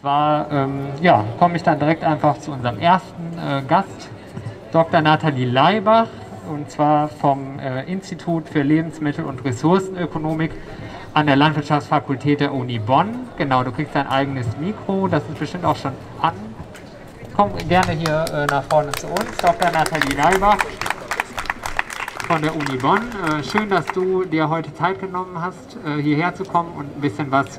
zwar ähm, ja, komme ich dann direkt einfach zu unserem ersten äh, Gast, Dr. Nathalie Leibach, und zwar vom äh, Institut für Lebensmittel- und Ressourcenökonomik an der Landwirtschaftsfakultät der Uni Bonn. Genau, du kriegst dein eigenes Mikro, das ist bestimmt auch schon an. Komm gerne hier äh, nach vorne zu uns, Dr. Nathalie Leibach von der Uni Bonn. Äh, schön, dass du dir heute Zeit genommen hast, äh, hierher zu kommen und ein bisschen was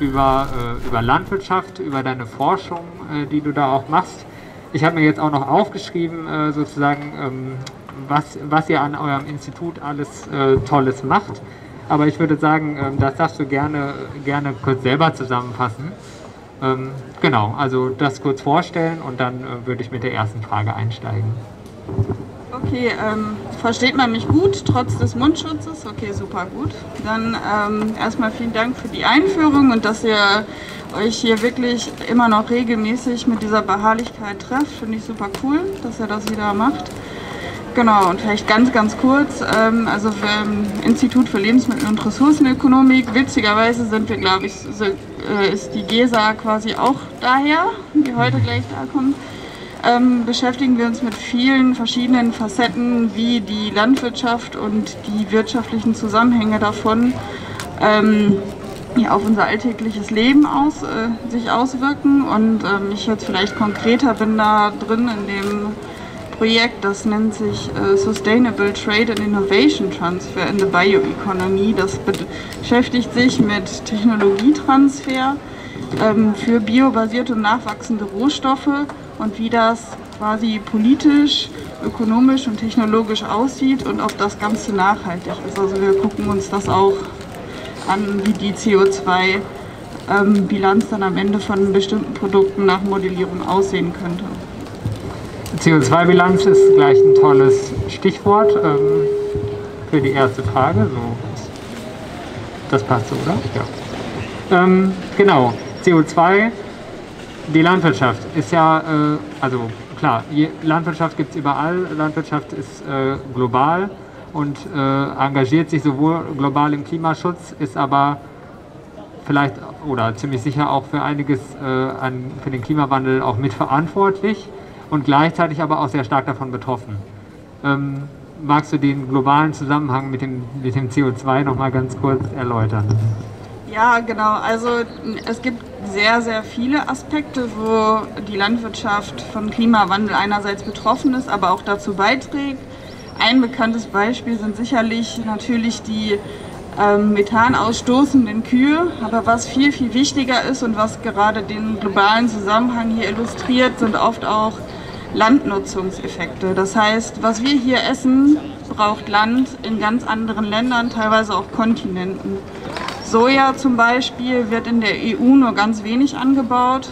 über, äh, über Landwirtschaft, über deine Forschung, äh, die du da auch machst. Ich habe mir jetzt auch noch aufgeschrieben, äh, sozusagen, ähm, was, was ihr an eurem Institut alles äh, Tolles macht. Aber ich würde sagen, ähm, das darfst du gerne, gerne kurz selber zusammenfassen. Ähm, genau, also das kurz vorstellen und dann äh, würde ich mit der ersten Frage einsteigen. Okay, ähm, versteht man mich gut, trotz des Mundschutzes? Okay, super gut. Dann ähm, erstmal vielen Dank für die Einführung und dass ihr euch hier wirklich immer noch regelmäßig mit dieser Beharrlichkeit trefft. Finde ich super cool, dass ihr das wieder macht. Genau, und vielleicht ganz, ganz kurz, ähm, also für ähm, Institut für Lebensmittel- und Ressourcenökonomik, witzigerweise sind wir, glaube ich, so, äh, ist die GESA quasi auch daher, die heute gleich da kommt ähm, beschäftigen wir uns mit vielen verschiedenen Facetten, wie die Landwirtschaft und die wirtschaftlichen Zusammenhänge davon ähm, ja, auf unser alltägliches Leben aus, äh, sich auswirken. Und ähm, ich jetzt vielleicht konkreter bin da drin in dem Projekt, das nennt sich äh, Sustainable Trade and Innovation Transfer in the Bioeconomy. Das beschäftigt sich mit Technologietransfer ähm, für biobasierte und nachwachsende Rohstoffe und wie das quasi politisch, ökonomisch und technologisch aussieht und ob das Ganze nachhaltig ist. Also wir gucken uns das auch an, wie die CO2-Bilanz ähm, dann am Ende von bestimmten Produkten nach Modellierung aussehen könnte. CO2-Bilanz ist gleich ein tolles Stichwort ähm, für die erste Frage. So, das passt so, oder? Ja. Ähm, genau, CO2 die Landwirtschaft ist ja, äh, also klar, Landwirtschaft gibt es überall, Landwirtschaft ist äh, global und äh, engagiert sich sowohl global im Klimaschutz, ist aber vielleicht oder ziemlich sicher auch für einiges äh, an, für den Klimawandel auch mitverantwortlich und gleichzeitig aber auch sehr stark davon betroffen. Ähm, magst du den globalen Zusammenhang mit dem, mit dem CO2 nochmal ganz kurz erläutern? Ja, genau. Also es gibt sehr, sehr viele Aspekte, wo die Landwirtschaft von Klimawandel einerseits betroffen ist, aber auch dazu beiträgt. Ein bekanntes Beispiel sind sicherlich natürlich die ähm, Methan Kühe. Aber was viel, viel wichtiger ist und was gerade den globalen Zusammenhang hier illustriert, sind oft auch Landnutzungseffekte. Das heißt, was wir hier essen, braucht Land in ganz anderen Ländern, teilweise auch Kontinenten. Soja zum Beispiel wird in der EU nur ganz wenig angebaut,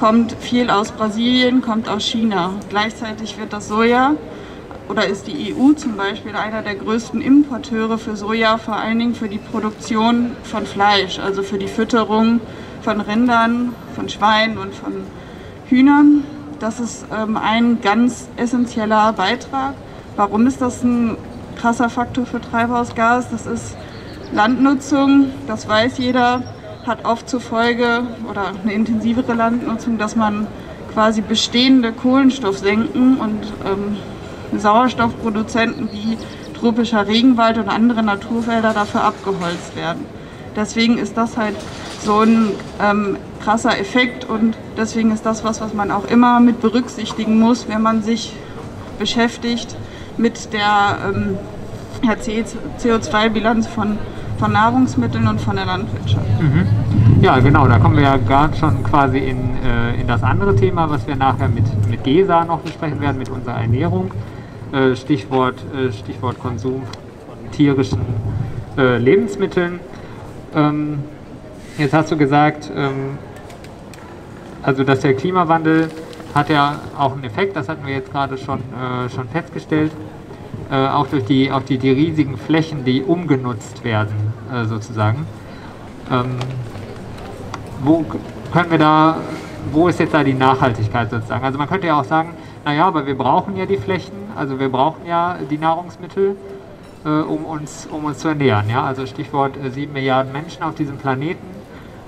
kommt viel aus Brasilien, kommt aus China. Gleichzeitig wird das Soja oder ist die EU zum Beispiel einer der größten Importeure für Soja, vor allen Dingen für die Produktion von Fleisch, also für die Fütterung von Rindern, von Schweinen und von Hühnern. Das ist ähm, ein ganz essentieller Beitrag. Warum ist das ein krasser Faktor für Treibhausgas? Das ist Landnutzung, das weiß jeder, hat oft zur Folge oder eine intensivere Landnutzung, dass man quasi bestehende Kohlenstoffsenken und ähm, Sauerstoffproduzenten wie tropischer Regenwald und andere Naturwälder dafür abgeholzt werden. Deswegen ist das halt so ein ähm, krasser Effekt und deswegen ist das was, was man auch immer mit berücksichtigen muss, wenn man sich beschäftigt mit der ähm, CO2-Bilanz von von Nahrungsmitteln und von der Landwirtschaft. Mhm. Ja, genau, da kommen wir ja gerade schon quasi in, äh, in das andere Thema, was wir nachher mit, mit GESA noch besprechen werden, mit unserer Ernährung. Äh, Stichwort, äh, Stichwort Konsum von tierischen äh, Lebensmitteln. Ähm, jetzt hast du gesagt, ähm, also dass der Klimawandel hat ja auch einen Effekt, das hatten wir jetzt gerade schon, äh, schon festgestellt. Äh, auch durch die, auch die, die riesigen Flächen, die umgenutzt werden, äh, sozusagen. Ähm, wo können wir da, wo ist jetzt da die Nachhaltigkeit sozusagen? Also man könnte ja auch sagen, naja, aber wir brauchen ja die Flächen, also wir brauchen ja die Nahrungsmittel, äh, um, uns, um uns zu ernähren. Ja? Also Stichwort äh, 7 Milliarden Menschen auf diesem Planeten.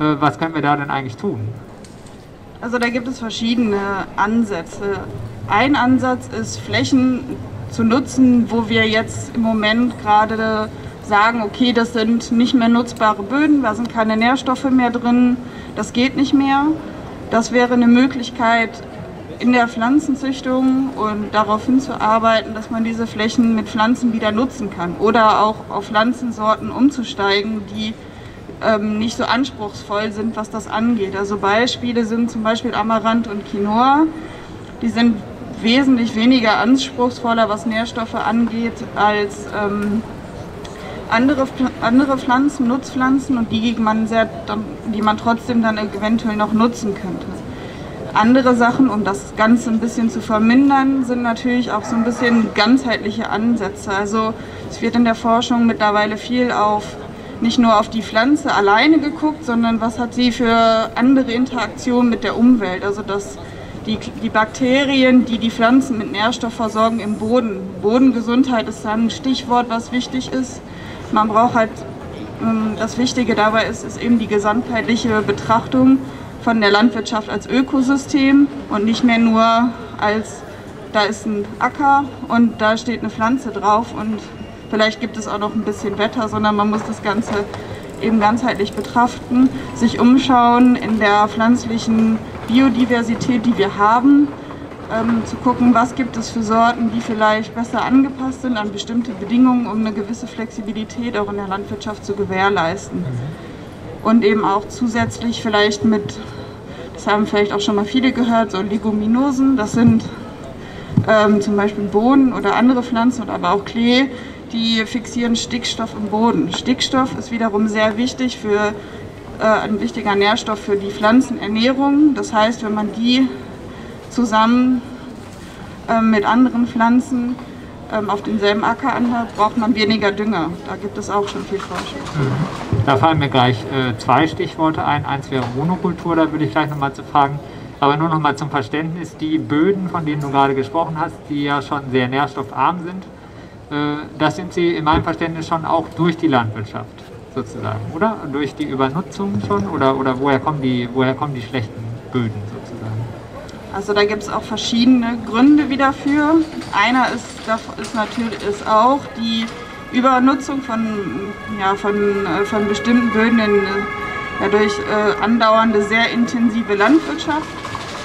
Äh, was können wir da denn eigentlich tun? Also da gibt es verschiedene Ansätze. Ein Ansatz ist, Flächen zu nutzen, wo wir jetzt im Moment gerade sagen, okay, das sind nicht mehr nutzbare Böden, da sind keine Nährstoffe mehr drin, das geht nicht mehr. Das wäre eine Möglichkeit in der Pflanzenzüchtung und darauf hinzuarbeiten, dass man diese Flächen mit Pflanzen wieder nutzen kann oder auch auf Pflanzensorten umzusteigen, die ähm, nicht so anspruchsvoll sind, was das angeht. Also Beispiele sind zum Beispiel Amaranth und Quinoa. Die sind wesentlich weniger anspruchsvoller, was Nährstoffe angeht, als ähm, andere, andere Pflanzen, Nutzpflanzen und die man, sehr, die man trotzdem dann eventuell noch nutzen könnte. Andere Sachen, um das Ganze ein bisschen zu vermindern, sind natürlich auch so ein bisschen ganzheitliche Ansätze. Also es wird in der Forschung mittlerweile viel auf nicht nur auf die Pflanze alleine geguckt, sondern was hat sie für andere Interaktionen mit der Umwelt. Also dass die, die Bakterien, die die Pflanzen mit Nährstoff versorgen im Boden. Bodengesundheit ist dann ein Stichwort, was wichtig ist. Man braucht halt, ähm, das Wichtige dabei ist, ist eben die gesamtheitliche Betrachtung von der Landwirtschaft als Ökosystem und nicht mehr nur als, da ist ein Acker und da steht eine Pflanze drauf und vielleicht gibt es auch noch ein bisschen Wetter, sondern man muss das Ganze eben ganzheitlich betrachten, sich umschauen in der pflanzlichen Biodiversität, die wir haben, ähm, zu gucken, was gibt es für Sorten, die vielleicht besser angepasst sind an bestimmte Bedingungen, um eine gewisse Flexibilität auch in der Landwirtschaft zu gewährleisten. Und eben auch zusätzlich vielleicht mit, das haben vielleicht auch schon mal viele gehört, so Leguminosen, das sind ähm, zum Beispiel Bohnen oder andere Pflanzen aber auch Klee, die fixieren Stickstoff im Boden. Stickstoff ist wiederum sehr wichtig für äh, ein wichtiger Nährstoff für die Pflanzenernährung. Das heißt, wenn man die zusammen ähm, mit anderen Pflanzen ähm, auf demselben Acker anhört, braucht man weniger Dünger. Da gibt es auch schon viel Forschung. Mhm. Da fallen mir gleich äh, zwei Stichworte ein. Eins wäre Monokultur, da würde ich gleich nochmal zu fragen. Aber nur nochmal zum Verständnis, die Böden, von denen du gerade gesprochen hast, die ja schon sehr nährstoffarm sind, äh, das sind sie in meinem Verständnis schon auch durch die Landwirtschaft sozusagen, oder? Durch die Übernutzung schon? Oder, oder woher, kommen die, woher kommen die schlechten Böden sozusagen? Also da gibt es auch verschiedene Gründe wieder für. Einer ist, ist natürlich ist auch die Übernutzung von, ja, von, äh, von bestimmten Böden in, ja, durch äh, andauernde sehr intensive Landwirtschaft.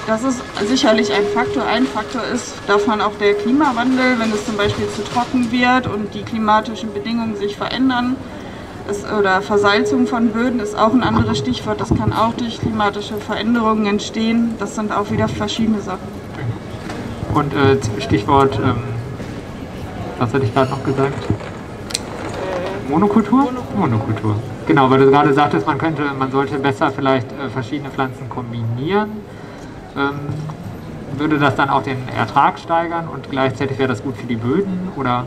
Das ist sicherlich ein Faktor. Ein Faktor ist davon auch der Klimawandel, wenn es zum Beispiel zu trocken wird und die klimatischen Bedingungen sich verändern ist, oder Versalzung von Böden ist auch ein anderes Stichwort. Das kann auch durch klimatische Veränderungen entstehen. Das sind auch wieder verschiedene Sachen. Und äh, Stichwort, ähm, was hatte ich gerade noch gesagt? Monokultur? Monokultur? Monokultur. Genau, weil du gerade sagtest, man könnte, man sollte besser vielleicht äh, verschiedene Pflanzen kombinieren. Ähm, würde das dann auch den Ertrag steigern und gleichzeitig wäre das gut für die Böden oder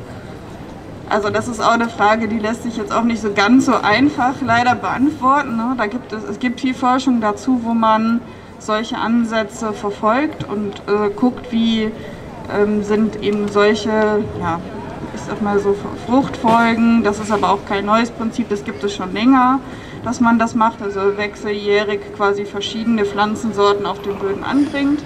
also das ist auch eine Frage, die lässt sich jetzt auch nicht so ganz so einfach leider beantworten. Ne? Da gibt es, es gibt viel Forschung dazu, wo man solche Ansätze verfolgt und äh, guckt, wie ähm, sind eben solche, ja, ich sag mal so Fruchtfolgen. Das ist aber auch kein neues Prinzip, das gibt es schon länger, dass man das macht, also wechseljährig quasi verschiedene Pflanzensorten auf den Böden anbringt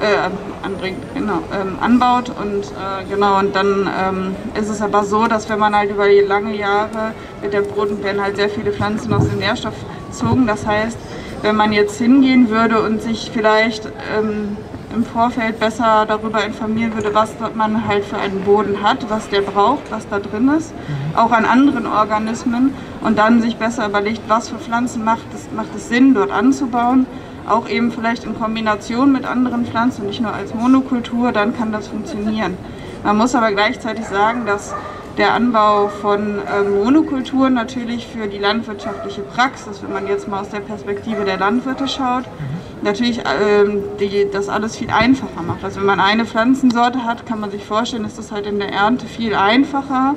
äh, anbringt, genau, ähm, anbaut und äh, genau und dann ähm, ist es aber so, dass wenn man halt über die lange Jahre mit der Boden werden halt sehr viele Pflanzen aus dem Nährstoff gezogen. Das heißt, wenn man jetzt hingehen würde und sich vielleicht ähm, im Vorfeld besser darüber informieren würde, was man halt für einen Boden hat, was der braucht, was da drin ist, mhm. auch an anderen Organismen und dann sich besser überlegt, was für Pflanzen macht es, macht es Sinn, dort anzubauen auch eben vielleicht in Kombination mit anderen Pflanzen, nicht nur als Monokultur, dann kann das funktionieren. Man muss aber gleichzeitig sagen, dass der Anbau von ähm, Monokulturen natürlich für die landwirtschaftliche Praxis, wenn man jetzt mal aus der Perspektive der Landwirte schaut, mhm. natürlich ähm, die, das alles viel einfacher macht. Also wenn man eine Pflanzensorte hat, kann man sich vorstellen, ist das halt in der Ernte viel einfacher.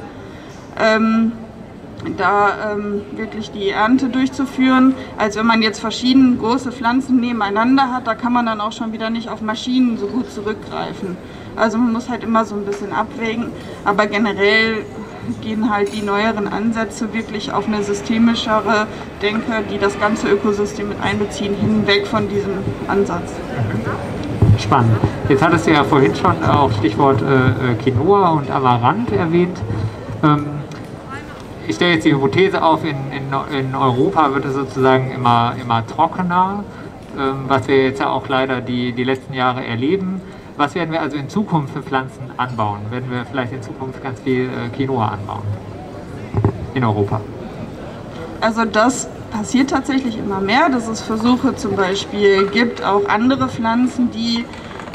Ähm, da ähm, wirklich die Ernte durchzuführen, als wenn man jetzt verschiedene große Pflanzen nebeneinander hat. Da kann man dann auch schon wieder nicht auf Maschinen so gut zurückgreifen. Also man muss halt immer so ein bisschen abwägen. Aber generell gehen halt die neueren Ansätze wirklich auf eine systemischere Denke, die das ganze Ökosystem mit einbeziehen, hinweg von diesem Ansatz. Spannend. Jetzt hattest du ja vorhin schon auch Stichwort äh, äh Quinoa und Amaranth erwähnt. Ähm, ich stelle jetzt die Hypothese auf, in, in, in Europa wird es sozusagen immer, immer trockener, ähm, was wir jetzt ja auch leider die, die letzten Jahre erleben. Was werden wir also in Zukunft für Pflanzen anbauen? Werden wir vielleicht in Zukunft ganz viel äh, Quinoa anbauen in Europa? Also das passiert tatsächlich immer mehr, dass es Versuche zum Beispiel gibt, auch andere Pflanzen, die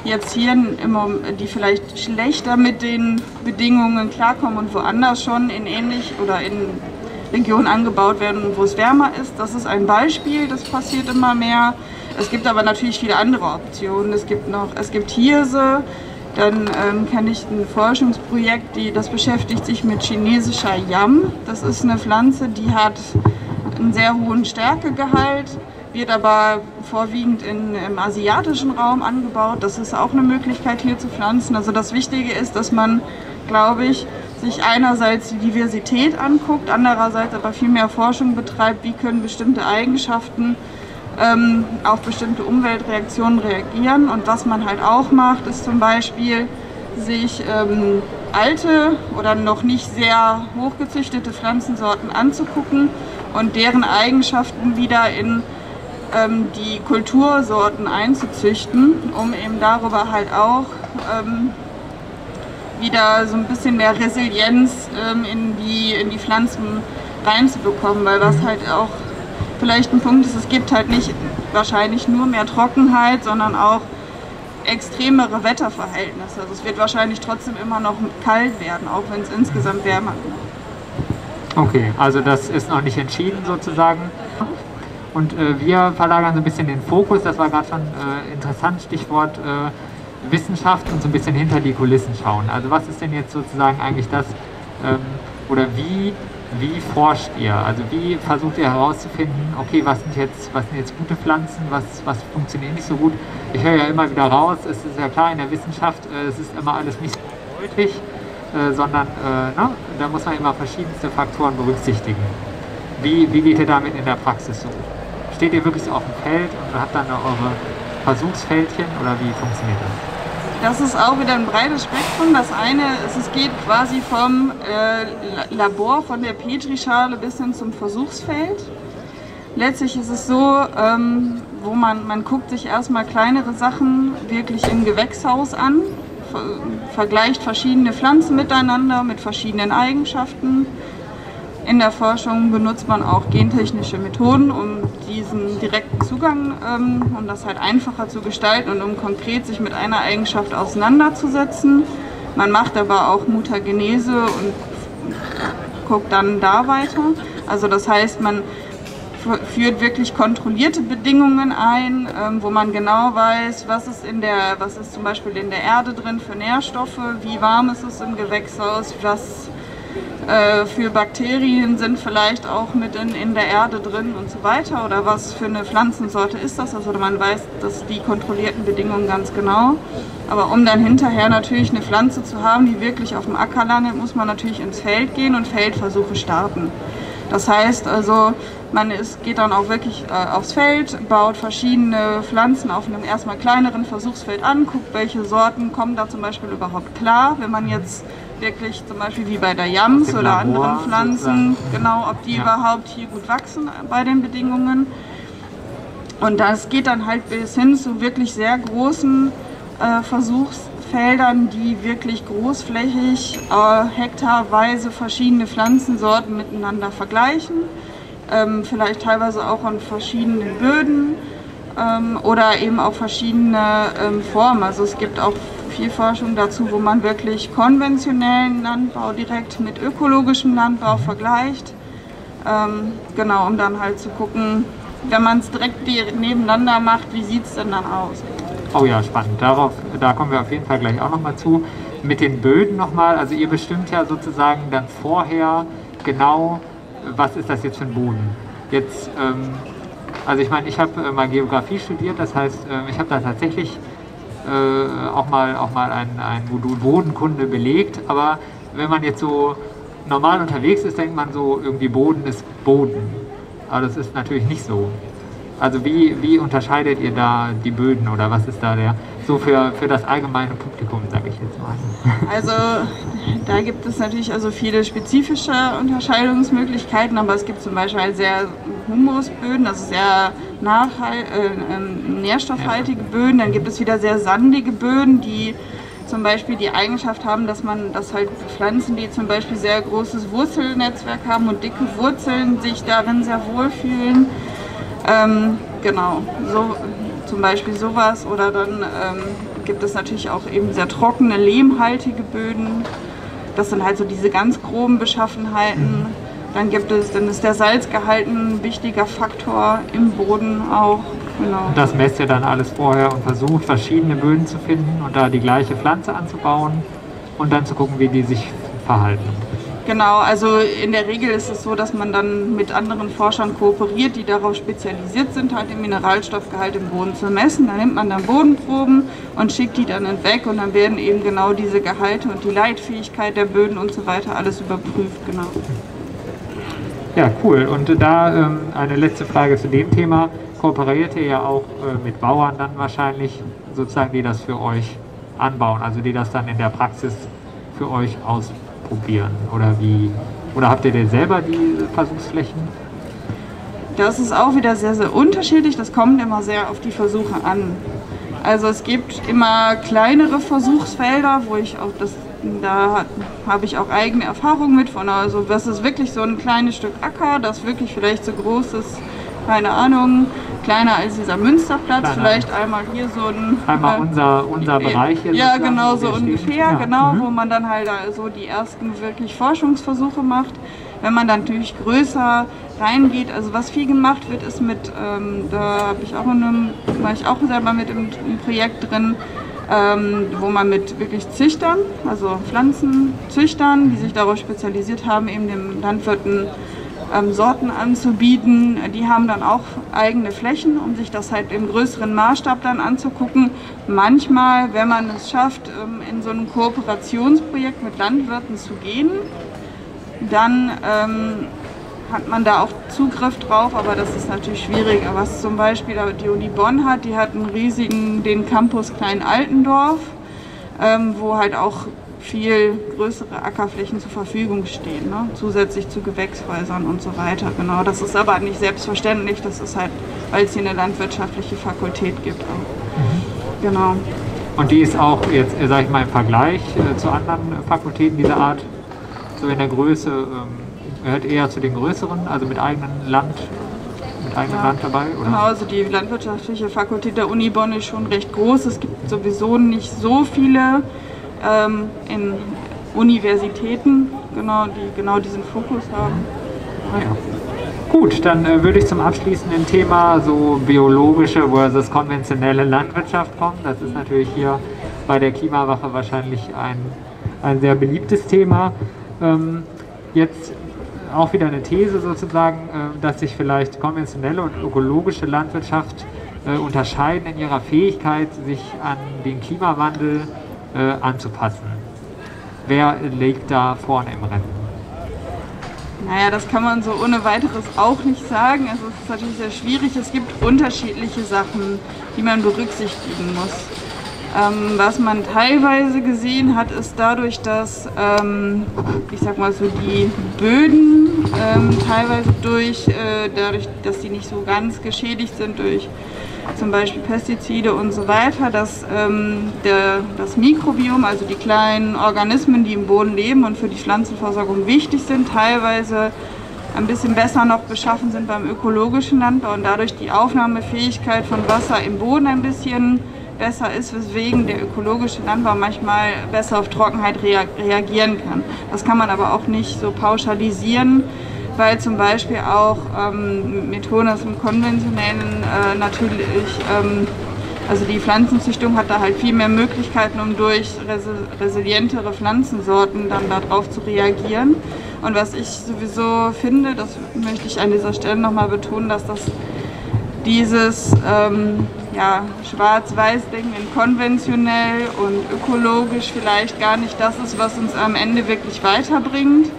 jetzt hier immer, die vielleicht schlechter mit den Bedingungen klarkommen und woanders schon in ähnlich oder in Regionen angebaut werden, wo es wärmer ist. Das ist ein Beispiel, das passiert immer mehr. Es gibt aber natürlich viele andere Optionen. Es gibt noch, es gibt Hirse, dann ähm, kenne ich ein Forschungsprojekt, die, das beschäftigt sich mit chinesischer Yam. Das ist eine Pflanze, die hat einen sehr hohen Stärkegehalt, wird aber vorwiegend in, im asiatischen Raum angebaut. Das ist auch eine Möglichkeit hier zu pflanzen. Also das Wichtige ist, dass man, glaube ich, sich einerseits die Diversität anguckt, andererseits aber viel mehr Forschung betreibt, wie können bestimmte Eigenschaften ähm, auf bestimmte Umweltreaktionen reagieren. Und was man halt auch macht, ist zum Beispiel sich ähm, alte oder noch nicht sehr hochgezüchtete Pflanzensorten anzugucken und deren Eigenschaften wieder in ähm, die Kultursorten einzuzüchten, um eben darüber halt auch ähm, wieder so ein bisschen mehr Resilienz ähm, in, die, in die Pflanzen reinzubekommen, weil was mhm. halt auch vielleicht ein Punkt ist, es gibt halt nicht wahrscheinlich nur mehr Trockenheit, sondern auch extremere Wetterverhältnisse. Also es wird wahrscheinlich trotzdem immer noch kalt werden, auch wenn es insgesamt wärmer wird. Okay, also das ist noch nicht entschieden sozusagen. Und äh, wir verlagern so ein bisschen den Fokus, das war gerade schon äh, interessant, Stichwort äh, Wissenschaft und so ein bisschen hinter die Kulissen schauen. Also was ist denn jetzt sozusagen eigentlich das, ähm, oder wie wie forscht ihr? Also wie versucht ihr herauszufinden, okay, was sind jetzt, was sind jetzt gute Pflanzen, was, was funktioniert nicht so gut? Ich höre ja immer wieder raus, es ist ja klar in der Wissenschaft, äh, es ist immer alles nicht so deutlich, äh, sondern äh, na, da muss man immer verschiedenste Faktoren berücksichtigen. Wie, wie geht ihr damit in der Praxis so? Steht ihr wirklich auf dem Feld und habt dann eure Versuchsfältchen oder wie funktioniert das? Das ist auch wieder ein breites Spektrum. Das eine ist, es geht quasi vom äh, Labor, von der Petrischale bis hin zum Versuchsfeld. Letztlich ist es so, ähm, wo man, man guckt sich erstmal kleinere Sachen wirklich im Gewächshaus an, ver vergleicht verschiedene Pflanzen miteinander mit verschiedenen Eigenschaften in der Forschung benutzt man auch gentechnische Methoden, um diesen direkten Zugang, ähm, um das halt einfacher zu gestalten und um konkret sich mit einer Eigenschaft auseinanderzusetzen. Man macht aber auch Mutagenese und guckt dann da weiter. Also das heißt, man führt wirklich kontrollierte Bedingungen ein, ähm, wo man genau weiß, was ist, in der, was ist zum Beispiel in der Erde drin für Nährstoffe, wie warm ist es im Gewächshaus, was äh, für Bakterien sind vielleicht auch mit in, in der Erde drin und so weiter oder was für eine Pflanzensorte ist das. Also man weiß dass die kontrollierten Bedingungen ganz genau. Aber um dann hinterher natürlich eine Pflanze zu haben, die wirklich auf dem Acker landet, muss man natürlich ins Feld gehen und Feldversuche starten. Das heißt also, man ist, geht dann auch wirklich äh, aufs Feld, baut verschiedene Pflanzen auf einem erstmal kleineren Versuchsfeld an, guckt, welche Sorten kommen da zum Beispiel überhaupt klar. Wenn man jetzt wirklich zum Beispiel wie bei der Jams oder anderen Pflanzen, genau, ob die ja. überhaupt hier gut wachsen bei den Bedingungen. Und das geht dann halt bis hin zu wirklich sehr großen äh, Versuchsfeldern, die wirklich großflächig, äh, hektarweise verschiedene Pflanzensorten miteinander vergleichen. Ähm, vielleicht teilweise auch an verschiedenen Böden ähm, oder eben auch verschiedene ähm, Formen. Also es gibt auch viel Forschung dazu, wo man wirklich konventionellen Landbau direkt mit ökologischem Landbau mhm. vergleicht. Ähm, genau, um dann halt zu gucken, wenn man es direkt nebeneinander macht, wie sieht es denn dann aus? Oh ja, spannend. Darauf, da kommen wir auf jeden Fall gleich auch nochmal zu. Mit den Böden nochmal, also ihr bestimmt ja sozusagen dann vorher genau, was ist das jetzt für ein Boden. Jetzt, ähm, also ich meine, ich habe äh, mal Geografie studiert, das heißt, äh, ich habe da tatsächlich auch mal, auch mal ein, ein Modul Bodenkunde belegt. Aber wenn man jetzt so normal unterwegs ist, denkt man so, irgendwie Boden ist Boden. Aber das ist natürlich nicht so. Also wie, wie unterscheidet ihr da die Böden oder was ist da der, so für, für das allgemeine Publikum, sage ich jetzt mal? Also da gibt es natürlich also viele spezifische Unterscheidungsmöglichkeiten, aber es gibt zum Beispiel halt sehr Humusböden, also sehr nachhal äh, äh, nährstoffhaltige Böden. Dann gibt es wieder sehr sandige Böden, die zum Beispiel die Eigenschaft haben, dass man, dass halt Pflanzen, die zum Beispiel sehr großes Wurzelnetzwerk haben und dicke Wurzeln, sich darin sehr wohlfühlen. Ähm, genau, so, zum Beispiel sowas. Oder dann ähm, gibt es natürlich auch eben sehr trockene, lehmhaltige Böden. Das sind halt so diese ganz groben Beschaffenheiten. Dann gibt es, dann ist der Salzgehalt ein wichtiger Faktor im Boden auch. Genau. Das messt ihr dann alles vorher und versucht verschiedene Böden zu finden und da die gleiche Pflanze anzubauen und dann zu gucken, wie die sich verhalten. Genau, also in der Regel ist es so, dass man dann mit anderen Forschern kooperiert, die darauf spezialisiert sind, halt den Mineralstoffgehalt im Boden zu messen. Da nimmt man dann Bodenproben und schickt die dann weg und dann werden eben genau diese Gehalte und die Leitfähigkeit der Böden und so weiter alles überprüft, genau. Ja, cool. Und da ähm, eine letzte Frage zu dem Thema. Kooperiert ihr ja auch äh, mit Bauern dann wahrscheinlich, sozusagen, die das für euch anbauen, also die das dann in der Praxis für euch ausprobieren? Oder wie? Oder habt ihr denn selber die Versuchsflächen? Das ist auch wieder sehr, sehr unterschiedlich. Das kommt immer sehr auf die Versuche an. Also es gibt immer kleinere Versuchsfelder, wo ich auch das da habe ich auch eigene Erfahrungen mit von. Also das ist wirklich so ein kleines Stück Acker, das wirklich vielleicht so groß ist, keine Ahnung, kleiner als dieser Münsterplatz, Kleiner. vielleicht einmal hier so ein... Einmal äh, unser, unser Bereich hier. Ja, genau, so ungefähr, ja. genau, mhm. wo man dann halt so die ersten wirklich Forschungsversuche macht. Wenn man dann natürlich größer reingeht, also was viel gemacht wird, ist mit, ähm, da habe ich auch in einem, war ich auch selber mit im, im Projekt drin, ähm, wo man mit wirklich Züchtern, also Pflanzenzüchtern, die sich darauf spezialisiert haben, eben den Landwirten ähm, Sorten anzubieten. Die haben dann auch eigene Flächen, um sich das halt im größeren Maßstab dann anzugucken. Manchmal, wenn man es schafft, ähm, in so ein Kooperationsprojekt mit Landwirten zu gehen, dann ähm, hat man da auch Zugriff drauf, aber das ist natürlich schwierig. Was zum Beispiel die Uni Bonn hat, die hat einen riesigen, den Campus Klein-Altendorf, ähm, wo halt auch viel größere Ackerflächen zur Verfügung stehen, ne? zusätzlich zu Gewächshäusern und so weiter. Genau, das ist aber nicht selbstverständlich, das ist halt, weil es hier eine landwirtschaftliche Fakultät gibt. Mhm. Genau. Und die ist auch jetzt, sag ich mal, im Vergleich äh, zu anderen Fakultäten dieser Art, so in der Größe, ähm, gehört eher zu den größeren, also mit eigenem Land, mit eigenem ja, Land dabei? Oder? Genau, also die landwirtschaftliche Fakultät der Uni Bonn ist schon recht groß. Es gibt sowieso nicht so viele ähm, in Universitäten, genau, die genau diesen Fokus haben. Ja. Gut, dann äh, würde ich zum abschließenden Thema so biologische versus konventionelle Landwirtschaft kommen. Das ist natürlich hier bei der Klimawache wahrscheinlich ein, ein sehr beliebtes Thema. Ähm, jetzt auch wieder eine These sozusagen, äh, dass sich vielleicht konventionelle und ökologische Landwirtschaft äh, unterscheiden in ihrer Fähigkeit, sich an den Klimawandel äh, anzupassen. Wer liegt da vorne im Rennen? Naja, das kann man so ohne weiteres auch nicht sagen. Also es ist natürlich sehr schwierig. Es gibt unterschiedliche Sachen, die man berücksichtigen muss. Ähm, was man teilweise gesehen hat, ist dadurch, dass, ähm, ich sag mal so, die Böden ähm, teilweise durch, äh, dadurch, dass die nicht so ganz geschädigt sind durch zum Beispiel Pestizide und so weiter, dass ähm, der, das Mikrobiom, also die kleinen Organismen, die im Boden leben und für die Pflanzenversorgung wichtig sind, teilweise ein bisschen besser noch beschaffen sind beim ökologischen Landbau und dadurch die Aufnahmefähigkeit von Wasser im Boden ein bisschen besser ist, weswegen der ökologische Landbau manchmal besser auf Trockenheit reagieren kann. Das kann man aber auch nicht so pauschalisieren, weil zum Beispiel auch ähm, Methoden aus dem konventionellen äh, natürlich, ähm, also die Pflanzenzüchtung hat da halt viel mehr Möglichkeiten, um durch resilientere Pflanzensorten dann darauf zu reagieren. Und was ich sowieso finde, das möchte ich an dieser Stelle nochmal betonen, dass das dieses ähm, ja, Schwarz-Weiß-Denken in konventionell und ökologisch vielleicht gar nicht das ist, was uns am Ende wirklich weiterbringt,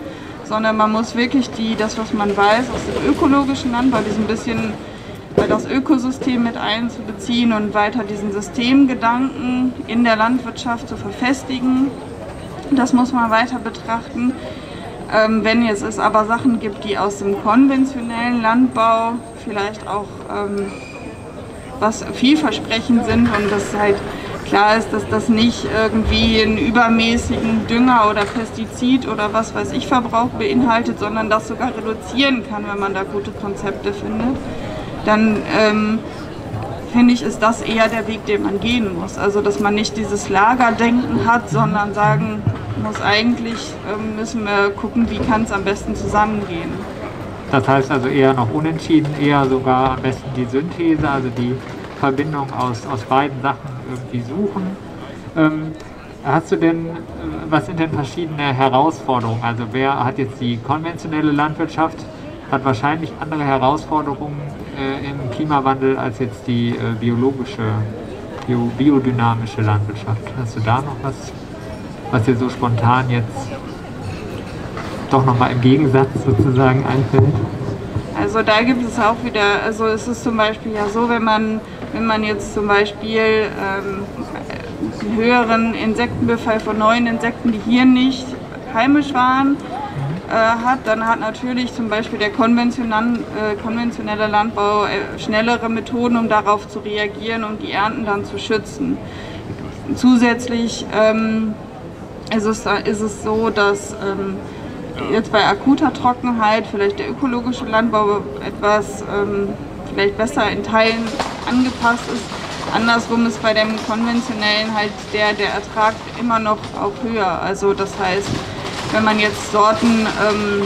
sondern man muss wirklich die, das, was man weiß aus dem ökologischen Landbau, diesen bisschen das Ökosystem mit einzubeziehen und weiter diesen Systemgedanken in der Landwirtschaft zu verfestigen. Das muss man weiter betrachten. Ähm, wenn es, es aber Sachen gibt, die aus dem konventionellen Landbau vielleicht auch ähm, was vielversprechend sind und das halt klar ist, dass das nicht irgendwie einen übermäßigen Dünger oder Pestizid oder was weiß ich Verbrauch beinhaltet, sondern das sogar reduzieren kann, wenn man da gute Konzepte findet, dann ähm, finde ich, ist das eher der Weg, den man gehen muss. Also, dass man nicht dieses Lagerdenken hat, sondern sagen muss, eigentlich ähm, müssen wir gucken, wie kann es am besten zusammengehen. Das heißt also eher noch unentschieden, eher sogar am besten die Synthese, also die Verbindung aus, aus beiden Sachen irgendwie suchen. Ähm, hast du denn, äh, was sind denn verschiedene Herausforderungen? Also wer hat jetzt die konventionelle Landwirtschaft, hat wahrscheinlich andere Herausforderungen äh, im Klimawandel als jetzt die äh, biologische, bio, biodynamische Landwirtschaft. Hast du da noch was, was dir so spontan jetzt doch nochmal im Gegensatz sozusagen einfällt? Also da gibt es auch wieder, also es ist zum Beispiel ja so, wenn man, wenn man jetzt zum Beispiel ähm, einen höheren Insektenbefall von neuen Insekten, die hier nicht heimisch waren, äh, hat, dann hat natürlich zum Beispiel der konventionelle, äh, konventionelle Landbau äh, schnellere Methoden, um darauf zu reagieren und die Ernten dann zu schützen. Zusätzlich ähm, ist, es, ist es so, dass ähm, jetzt bei akuter Trockenheit vielleicht der ökologische Landbau etwas ähm, vielleicht besser in Teilen angepasst ist. Andersrum ist bei dem konventionellen halt der, der Ertrag immer noch auch höher. Also das heißt, wenn man jetzt Sorten ähm,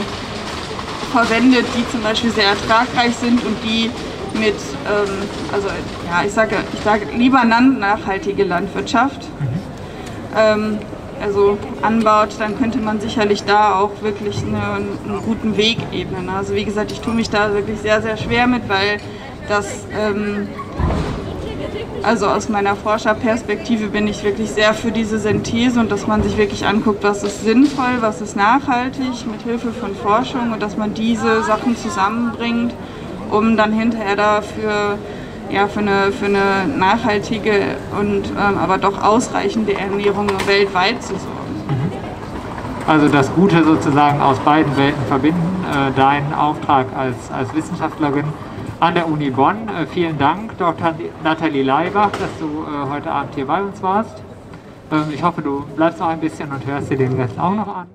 verwendet, die zum Beispiel sehr ertragreich sind und die mit, ähm, also ja, ich sage, ich sage lieber nachhaltige Landwirtschaft, ähm, also anbaut, dann könnte man sicherlich da auch wirklich eine, einen guten Weg ebnen. Also wie gesagt, ich tue mich da wirklich sehr, sehr schwer mit, weil das ähm, also aus meiner Forscherperspektive bin ich wirklich sehr für diese Synthese und dass man sich wirklich anguckt, was ist sinnvoll, was ist nachhaltig mit Hilfe von Forschung und dass man diese Sachen zusammenbringt, um dann hinterher dafür ja, für, eine, für eine nachhaltige und ähm, aber doch ausreichende Ernährung weltweit zu sorgen. Mhm. Also das Gute sozusagen aus beiden Welten verbinden, äh, dein Auftrag als, als Wissenschaftlerin an der Uni Bonn. Äh, vielen Dank, Dr. Nathalie Leibach, dass du äh, heute Abend hier bei uns warst. Ähm, ich hoffe, du bleibst noch ein bisschen und hörst dir den Rest auch noch an.